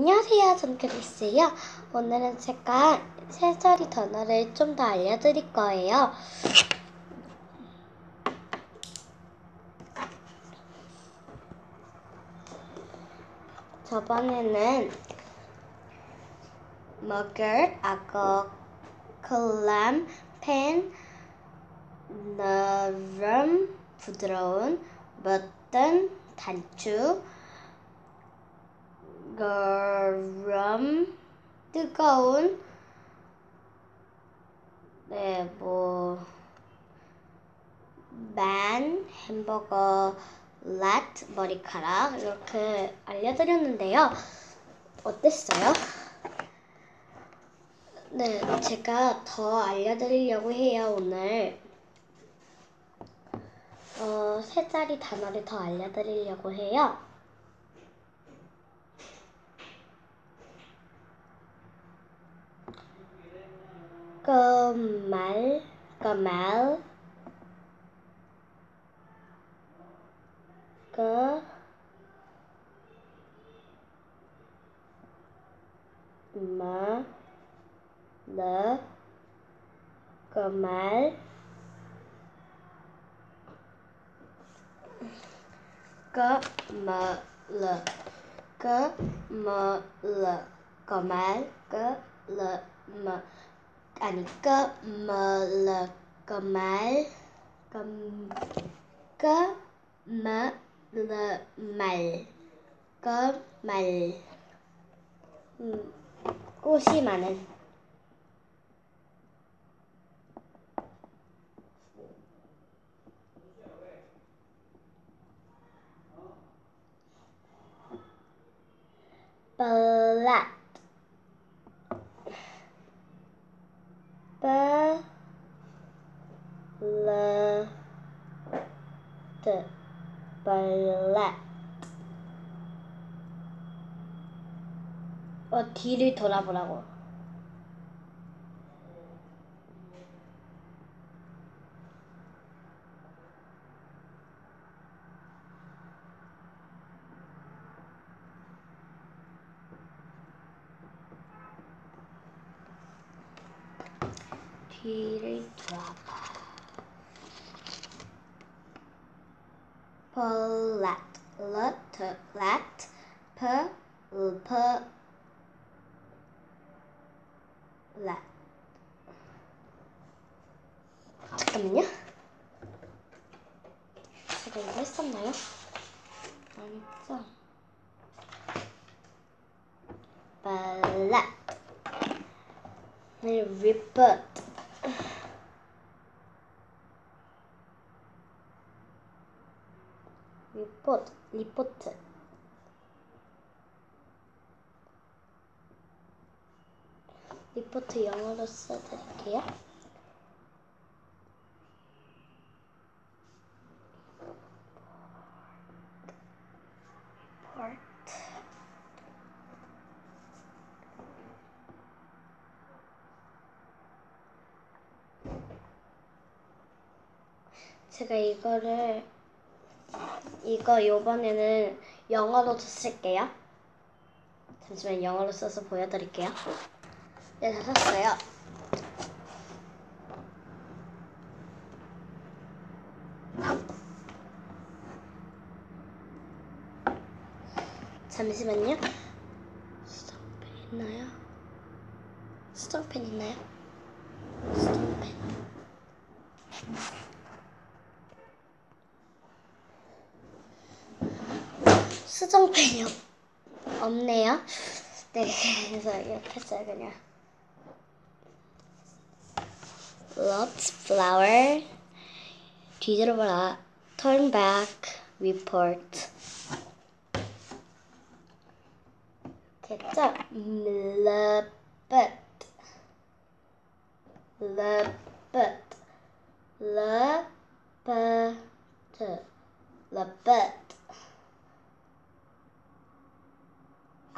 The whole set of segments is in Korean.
안녕하세요. 전 그리스예요. 오늘은 제가 세 자리 단어를 좀 더 알려드릴 거예요. 저번에는 먹을, 악어, 클람, 펜, 너름, 부드러운, 버튼, 단추, 거름, 뜨거운, 네, 뭐, 만, 햄버거, 랏, 머리카락, 이렇게 알려드렸는데요. 어땠어요? 네, 제가 더 알려드리려고 해요, 오늘. 어, 세 자리 단어를 더 알려드리려고 해요. Kamal, Kamal, Ka, Ma, La, Kamal, Kamal, Kamal, Kamal, Kamal, Kamal, ảnh cơ mờ lờ cờ máy cờ cơ mờ lờ mày cờ mày 故事많은 black black 어 뒤를 돌아보라고 뒤를 돌아봐. polite, lot, lat, per, per, lat. 잠깐만요. 제가 이거 했었나요? 아니죠. 네, report. 리포트, 리포트. 리포트 영어로 써드릴게요. 제가 이거를 이거 요번에는 영어로도 쓸게요. 잠시만 영어로 써서 보여드릴게요. 네, 다 썼어요. 잠시만요. 수정펜 있나요? 수정펜 있나요? 수정펜. 수정펜이 없, 없네요. 네, 그래서 이렇게 했어요, 그냥. Lots flower. 뒤돌아봐라. Turn back. Report. 됐죠? Lebet. Lebet. Lebet. Lebet.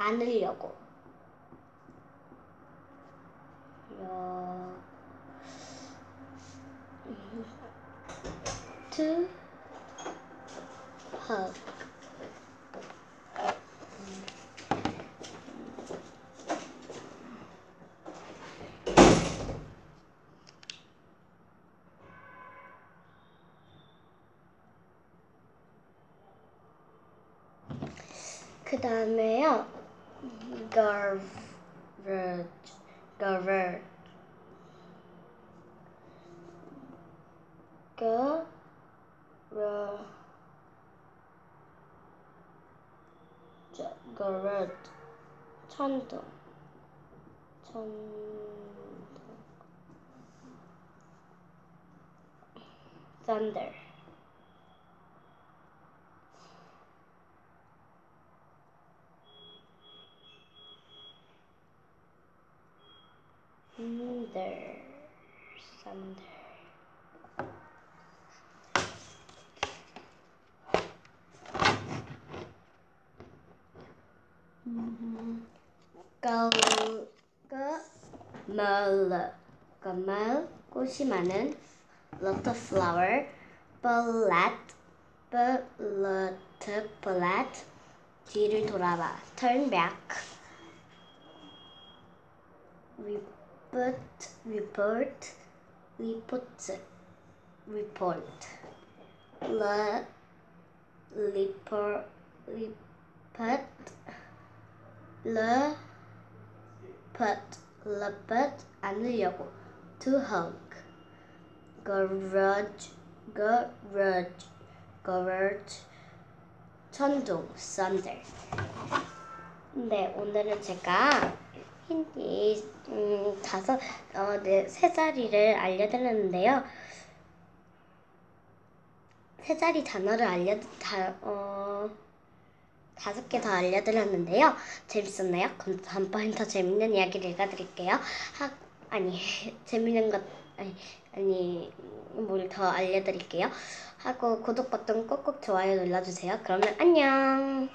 않으려고. 여... 투 hug. 그 다음에요. garbage, garbage, 그, 어, 저, garbage, 천둥, 천둥, thunder. thunder, thunder. 걸, 걸, 거말, 꽃이 많은, lot of flower, bullet, bullet, bullet, 뒤를 돌아봐, turn back, report, report, report, report, le, report, report, le, put, leput, 안으려고, to hug, garage, garage, garage, 천둥, thunder. 네, 오늘은 제가 힌디 음, 다섯, 어, 네, 세 자리를 알려드렸는데요. 세 자리 단어를 알려, 다, 어, 다섯 개 더 알려드렸는데요. 재밌었나요? 그럼 다음번엔 더 재밌는 이야기를 읽어드릴게요. 하, 아니, 재밌는 것, 아니, 아니, 뭘 더 알려드릴게요. 하고 구독 버튼 꼭꼭 좋아요 눌러주세요. 그러면 안녕!